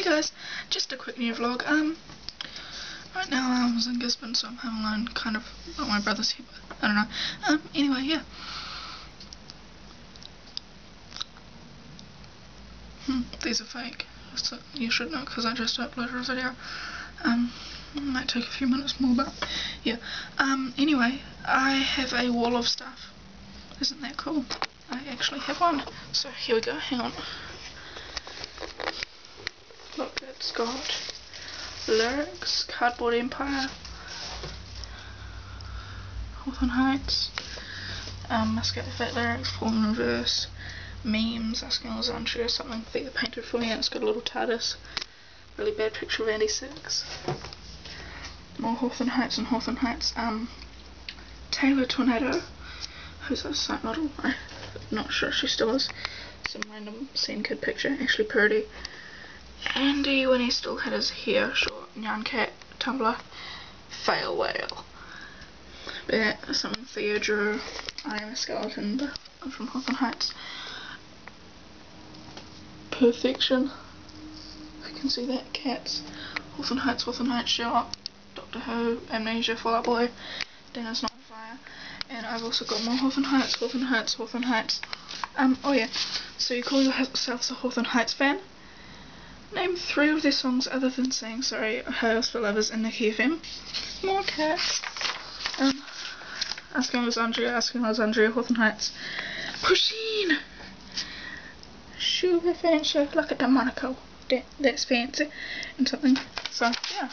Hey guys, just a quick new vlog. Um, right now I was in Gisborne, so I'm home alone, kind of, well, my brother's here, but I don't know. Um, anyway, yeah. Hmm, these are fake, so you should know, because I just uploaded a video. Um, might take a few minutes more, but, yeah. Um, anyway, I have a wall of stuff. Isn't that cool? I actually have one. So, here we go, hang on. Look, it's got lyrics, Cardboard Empire, Hawthorne Heights, um, Muscat Fat lyrics, Falling Reverse, memes, asking Alexandria something Thea painted for me, and it's got a little TARDIS, really bad picture of Andy Six, more Hawthorne Heights and Hawthorne Heights, um, Taylor Tornado, who's a site model, I'm not sure she still is, some random scene kid picture, actually Purdy, Andy when he still had his hair short, Nyan Cat, Tumblr, Fail Whale. But something Theo drew, I am a skeleton, I'm from Hawthorne Heights. Perfection. I can see that, cats. Hawthorne Heights, Hawthorne Heights shop, Doctor Who, Amnesia, Fall Out Boy, Dinner's Not Fire. And I've also got more Hawthorne Heights, Hawthorne Heights, Hawthorne Heights. Um, oh yeah, so you call yourself a Hawthorne Heights fan? Name three of their songs other than saying sorry, House for Lovers and Niki FM. More cats. Um, asking Alexandria, asking Alexandria, Hawthorne Heights. Pusheen! Sugar fancy, like a demonico. That, that's fancy. And something. So, yeah.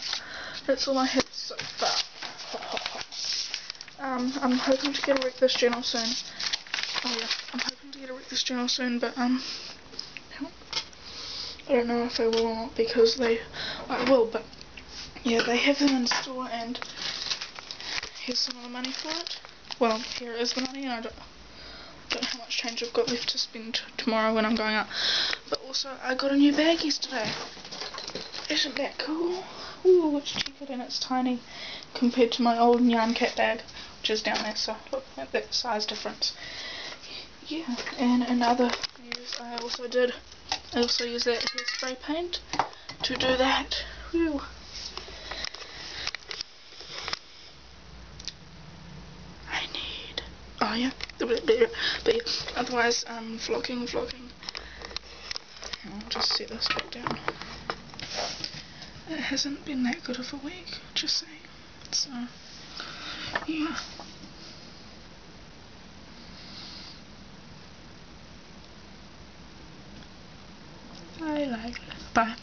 That's all I have so far. um, I'm hoping to get a Wreck This journal soon. Oh yeah, I'm hoping to get a Wreck This journal soon, but, um, I don't know if I will or not because they, I will, but yeah, they have them in store and here's some of the money for it. Well, here is the money and I don't, don't know how much change I've got left to spend tomorrow when I'm going out. But also, I got a new bag yesterday. Isn't that cool? Ooh, it's cheaper and it's tiny compared to my old Nyan Cat bag, which is down there, so look at that size difference. Yeah, and another news I also did I also use that spray paint to do that. Whew. I need. Oh yeah, but yeah, otherwise um vlogging, vlogging. I'll just set this back down. It hasn't been that good of a week, just saying. So yeah. It. Bye.